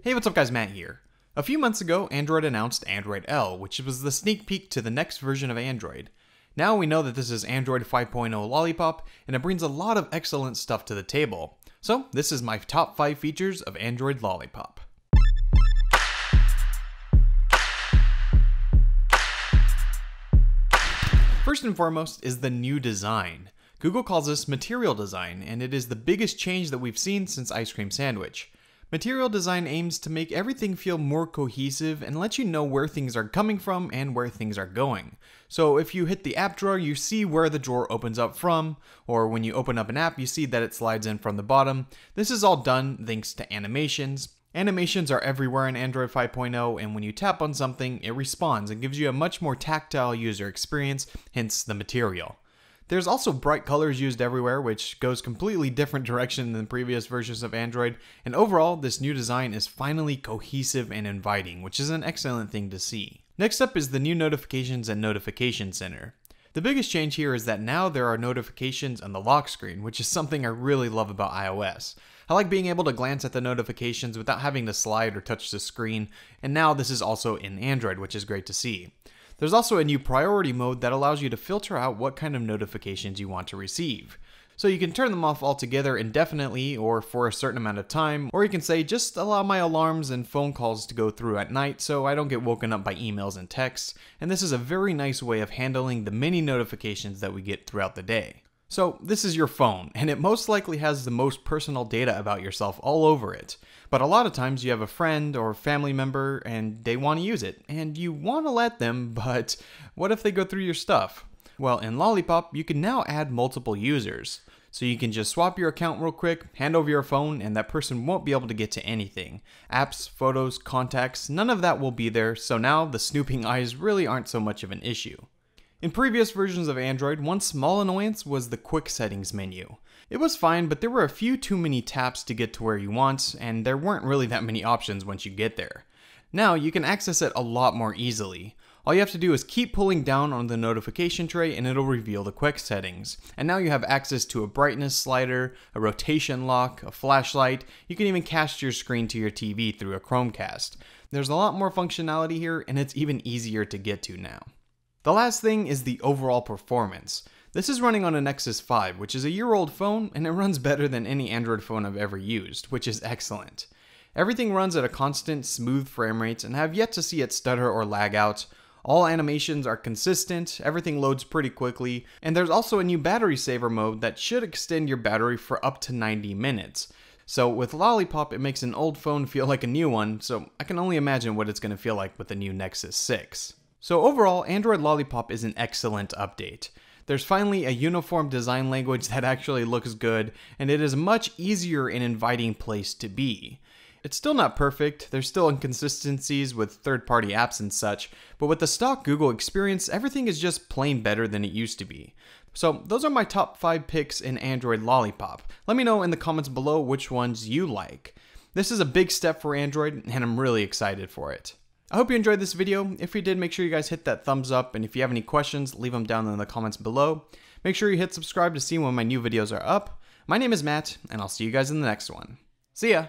Hey, what's up guys, Matt here. A few months ago, Android announced Android L, which was the sneak peek to the next version of Android. Now we know that this is Android 5.0 Lollipop, and it brings a lot of excellent stuff to the table. So, this is my top 5 features of Android Lollipop. First and foremost is the new design. Google calls this material design, and it is the biggest change that we've seen since Ice Cream Sandwich. Material design aims to make everything feel more cohesive and let you know where things are coming from and where things are going. So if you hit the app drawer, you see where the drawer opens up from, or when you open up an app, you see that it slides in from the bottom. This is all done thanks to animations. Animations are everywhere in Android 5.0, and when you tap on something, it responds and gives you a much more tactile user experience, hence the material. There's also bright colors used everywhere, which goes completely different direction than previous versions of Android, and overall, this new design is finally cohesive and inviting, which is an excellent thing to see. Next up is the new notifications and notification center. The biggest change here is that now there are notifications on the lock screen, which is something I really love about iOS. I like being able to glance at the notifications without having to slide or touch the screen, and now this is also in Android, which is great to see. There's also a new priority mode that allows you to filter out what kind of notifications you want to receive. So you can turn them off altogether indefinitely or for a certain amount of time, or you can say just allow my alarms and phone calls to go through at night so I don't get woken up by emails and texts, and this is a very nice way of handling the many notifications that we get throughout the day. So, this is your phone, and it most likely has the most personal data about yourself all over it. But a lot of times you have a friend or family member and they want to use it, and you want to let them, but what if they go through your stuff? Well, in Lollipop, you can now add multiple users. So you can just swap your account real quick, hand over your phone, and that person won't be able to get to anything. Apps, photos, contacts, none of that will be there, so now the snooping eyes really aren't so much of an issue. In previous versions of Android, one small annoyance was the quick settings menu. It was fine, but there were a few too many taps to get to where you want, and there weren't really that many options once you get there. Now you can access it a lot more easily. All you have to do is keep pulling down on the notification tray and it'll reveal the quick settings. And now you have access to a brightness slider, a rotation lock, a flashlight, you can even cast your screen to your TV through a Chromecast. There's a lot more functionality here and it's even easier to get to now. The last thing is the overall performance. This is running on a Nexus 5, which is a year old phone, and it runs better than any Android phone I've ever used, which is excellent. Everything runs at a constant, smooth frame rate, and I have yet to see it stutter or lag out. All animations are consistent, everything loads pretty quickly, and there's also a new battery saver mode that should extend your battery for up to 90 minutes. So with Lollipop, it makes an old phone feel like a new one, so I can only imagine what it's going to feel like with the new Nexus 6. So overall, Android Lollipop is an excellent update. There's finally a uniform design language that actually looks good, and it is a much easier and inviting place to be. It's still not perfect, there's still inconsistencies with third party apps and such, but with the stock Google experience, everything is just plain better than it used to be. So, those are my top 5 picks in Android Lollipop. Let me know in the comments below which ones you like. This is a big step for Android, and I'm really excited for it. I hope you enjoyed this video. If you did, make sure you guys hit that thumbs up, and if you have any questions, leave them down in the comments below. Make sure you hit subscribe to see when my new videos are up. My name is Matt, and I'll see you guys in the next one. See ya!